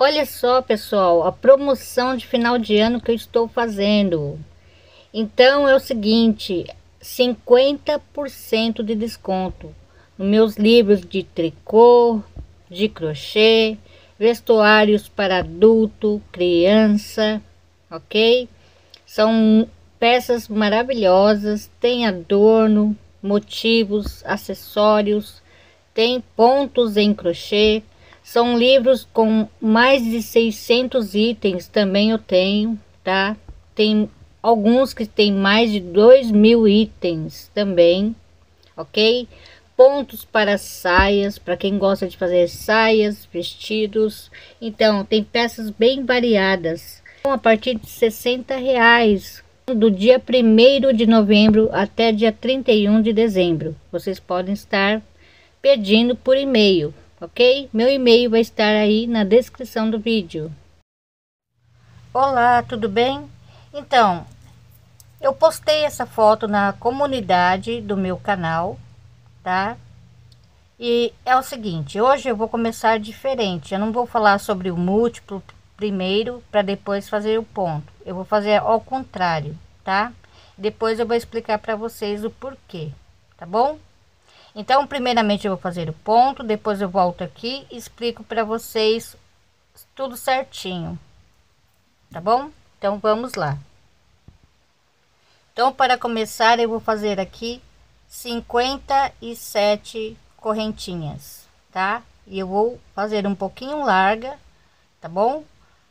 Olha só, pessoal, a promoção de final de ano que eu estou fazendo. Então é o seguinte, 50% de desconto nos meus livros de tricô, de crochê, vestuários para adulto, criança, ok? São peças maravilhosas, tem adorno, motivos, acessórios, tem pontos em crochê, são livros com mais de 600 itens, também eu tenho, tá? Tem alguns que tem mais de 2 mil itens também, ok? Pontos para saias, para quem gosta de fazer saias, vestidos. Então, tem peças bem variadas. A partir de 60 reais, do dia 1 de novembro até dia 31 de dezembro. Vocês podem estar pedindo por e-mail ok? Meu e-mail vai estar aí na descrição do vídeo. Olá, tudo bem? Então, eu postei essa foto na comunidade do meu canal, tá? E é o seguinte, hoje eu vou começar diferente. Eu não vou falar sobre o múltiplo primeiro para depois fazer o ponto. Eu vou fazer ao contrário, tá? Depois eu vou explicar para vocês o porquê, tá bom? Então, primeiramente eu vou fazer o ponto, depois eu volto aqui e explico para vocês tudo certinho. Tá bom? Então, vamos lá. Então, para começar, eu vou fazer aqui 57 correntinhas, tá? E eu vou fazer um pouquinho larga, tá bom?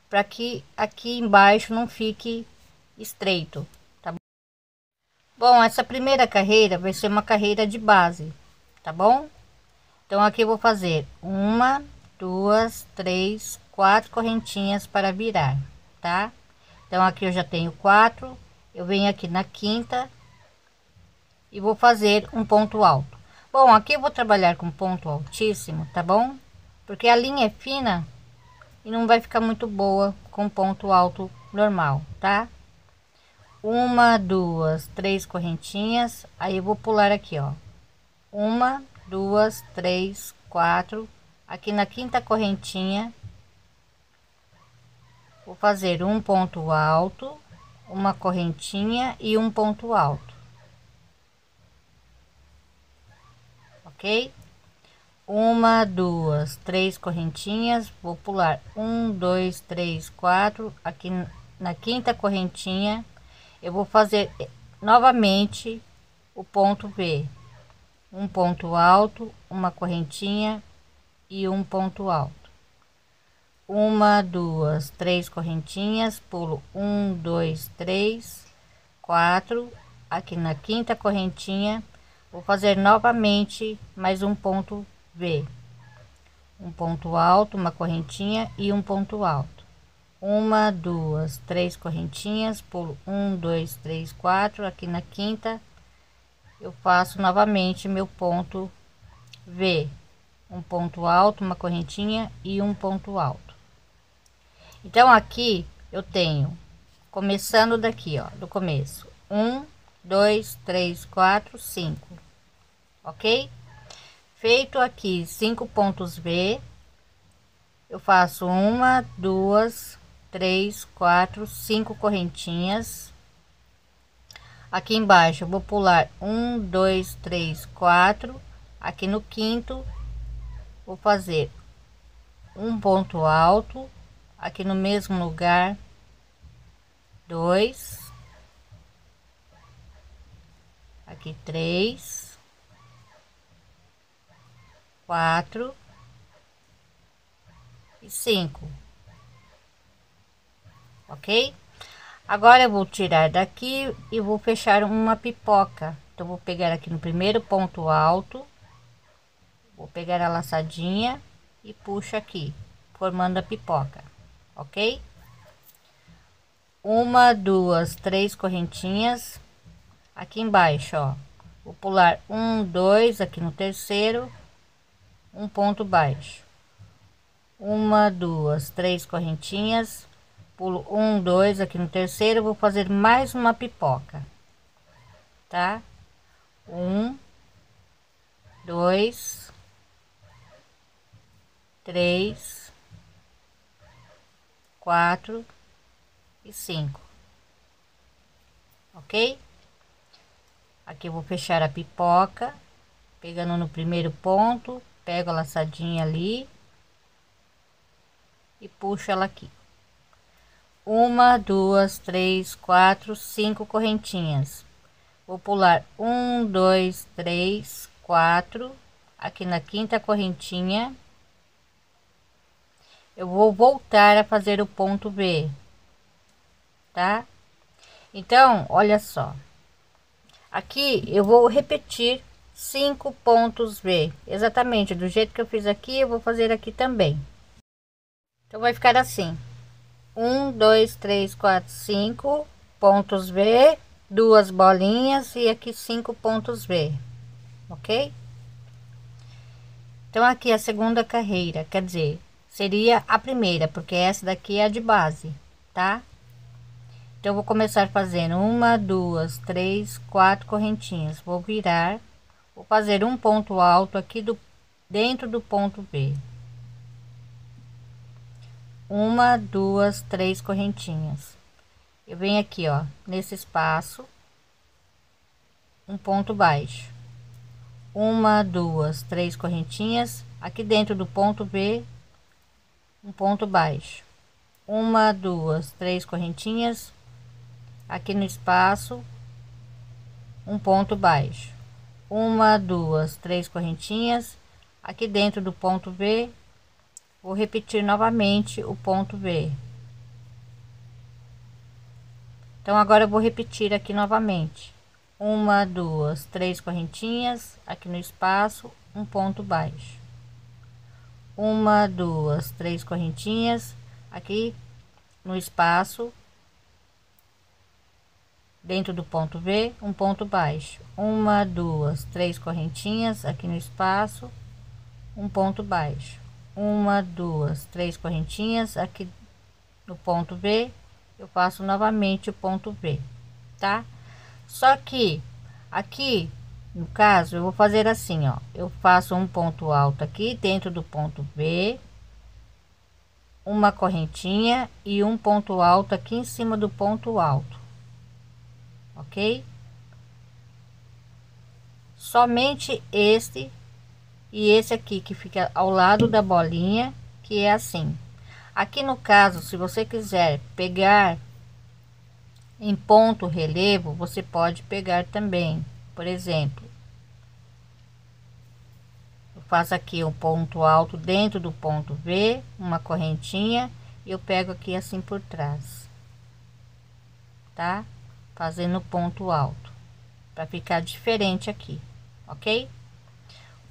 Para que aqui embaixo não fique estreito, tá bom? Bom, essa primeira carreira vai ser uma carreira de base, tá bom? Então aqui eu vou fazer uma, duas, três, quatro correntinhas para virar, tá? Então aqui eu já tenho quatro, eu venho aqui na quinta e vou fazer um ponto alto. Bom, aqui eu vou trabalhar com ponto altíssimo, tá bom? Porque a linha é fina e não vai ficar muito boa com ponto alto normal, tá? Uma, duas, três correntinhas, aí eu vou pular aqui, ó uma, duas, três, quatro. Aqui na quinta correntinha, vou fazer um ponto alto, uma correntinha e um ponto alto. Ok? Uma, duas, três correntinhas, vou pular um, dois, três, quatro. Aqui na quinta correntinha, eu vou fazer novamente o ponto V um ponto alto, uma correntinha e um ponto alto. Uma, duas, três correntinhas, pulo um, dois, três, quatro. Aqui na quinta correntinha, vou fazer novamente mais um ponto V. Um ponto alto, uma correntinha e um ponto alto. Uma, duas, três correntinhas, pulo um, dois, três, quatro. Aqui na quinta eu faço novamente meu ponto V, um ponto alto, uma correntinha e um ponto alto. Então aqui eu tenho, começando daqui, ó, do começo, um, dois, três, quatro, cinco, ok? Feito aqui cinco pontos V, eu faço uma, duas, três, quatro, cinco correntinhas aqui embaixo vou pular um dois três quatro. Aqui no quinto vou fazer um ponto alto. Aqui no mesmo lugar dois. Aqui três. Quatro. E cinco. Ok Agora eu vou tirar daqui e vou fechar uma pipoca. Então vou pegar aqui no primeiro ponto alto, vou pegar a laçadinha e puxo aqui, formando a pipoca, ok? Uma, duas, três correntinhas aqui embaixo, ó. Vou pular um, dois aqui no terceiro, um ponto baixo. Uma, duas, três correntinhas pulo um dois aqui no terceiro vou fazer mais uma pipoca tá um dois três quatro e cinco, ok? Aqui eu vou fechar a pipoca, pegando no primeiro ponto, pego a laçadinha ali e puxo ela aqui. Uma, duas, três, quatro, cinco correntinhas. Vou pular um, dois, três, quatro. Aqui na quinta correntinha, eu vou voltar a fazer o ponto B, tá? Então, olha só. Aqui eu vou repetir cinco pontos V, exatamente do jeito que eu fiz aqui, eu vou fazer aqui também. Então vai ficar assim: um, dois, três, quatro, cinco pontos V, duas bolinhas e aqui cinco pontos V, ok? Então aqui a segunda carreira, quer dizer, seria a primeira, porque essa daqui é a de base, tá? Então vou começar fazendo uma, duas, três, quatro correntinhas. Vou virar, vou fazer um ponto alto aqui do dentro do ponto B uma, duas, três correntinhas. Eu venho aqui, ó, nesse espaço, um ponto baixo, uma, duas, três correntinhas. Aqui dentro do ponto B, um ponto baixo, uma, duas, três correntinhas. Aqui no espaço, um ponto baixo, uma, duas, três correntinhas. Aqui dentro do ponto B, Vou repetir novamente o ponto B. Então, agora eu vou repetir aqui novamente. Uma, duas, três correntinhas, aqui no espaço, um ponto baixo. Uma, duas, três correntinhas, aqui no espaço, dentro do ponto V, um ponto baixo. Uma, duas, três correntinhas, aqui no espaço, um ponto baixo uma duas três correntinhas aqui no ponto B. Eu faço novamente o ponto B tá? Só que aqui no caso eu vou fazer assim ó. Eu faço um ponto alto aqui dentro do ponto B uma correntinha e um ponto alto aqui em cima do ponto alto ok? Somente este e esse aqui que fica ao lado da bolinha que é assim. Aqui no caso se você quiser pegar em ponto relevo você pode pegar também. Por exemplo eu faço aqui um ponto alto dentro do ponto V uma correntinha e eu pego aqui assim por trás tá? Fazendo ponto alto para ficar diferente aqui ok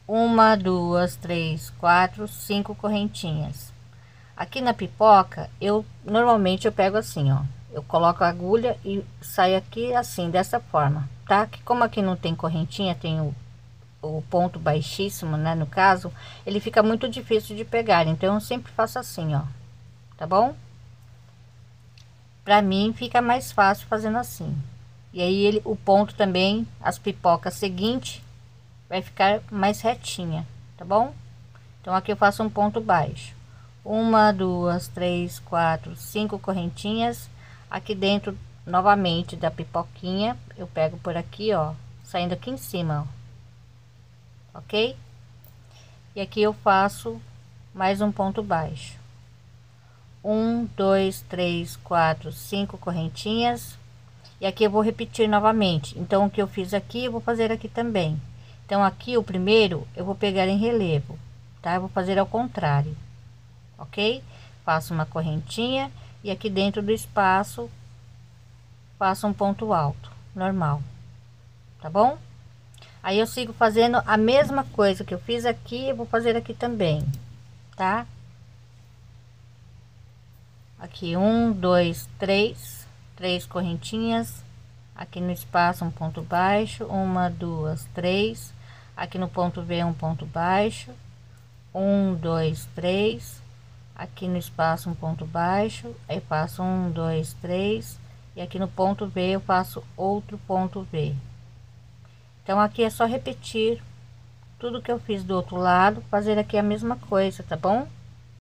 uma, duas, três, quatro, cinco correntinhas. Aqui na pipoca, eu normalmente eu pego assim, ó. Eu coloco a agulha e saio aqui assim, dessa forma, tá? Que como aqui não tem correntinha, tem o, o ponto baixíssimo, né? No caso, ele fica muito difícil de pegar. Então, eu sempre faço assim, ó. Tá bom? Pra mim, fica mais fácil fazendo assim. E aí, ele, o ponto também, as pipocas seguinte vai ficar mais retinha, tá bom? Então aqui eu faço um ponto baixo. Uma, duas, três, quatro, cinco correntinhas. Aqui dentro, novamente, da pipoquinha, eu pego por aqui, ó, saindo aqui em cima, ó. Ok? E aqui eu faço mais um ponto baixo. Um, dois, três, quatro, cinco correntinhas. E aqui eu vou repetir novamente. Então, o que eu fiz aqui, eu vou fazer aqui também. Então, aqui o primeiro eu vou pegar em relevo, tá? Eu vou fazer ao contrário, ok? Faço uma correntinha e aqui dentro do espaço faço um ponto alto, normal, tá bom? Aí eu sigo fazendo a mesma coisa que eu fiz aqui, eu vou fazer aqui também, tá? Aqui um, dois, três, três correntinhas, aqui no espaço um ponto baixo, uma, duas, três, aqui no ponto V um ponto baixo, um, dois, três, aqui no espaço um ponto baixo, aí faço um, dois, três, e aqui no ponto V eu faço outro ponto V. Então aqui é só repetir tudo que eu fiz do outro lado, fazer aqui a mesma coisa, tá bom?